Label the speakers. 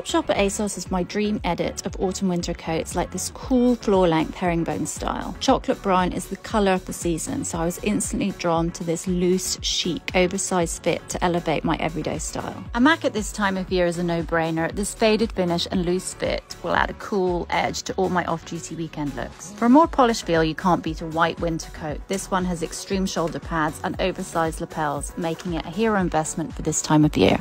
Speaker 1: Topshop at ASOS is my dream edit of autumn winter coats like this cool floor length herringbone style. Chocolate brown is the colour of the season, so I was instantly drawn to this loose, chic, oversized fit to elevate my everyday style. A mac at this time of year is a no-brainer. This faded finish and loose fit will add a cool edge to all my off-duty weekend looks. For a more polished feel, you can't beat a white winter coat. This one has extreme shoulder pads and oversized lapels, making it a hero investment for this time of year.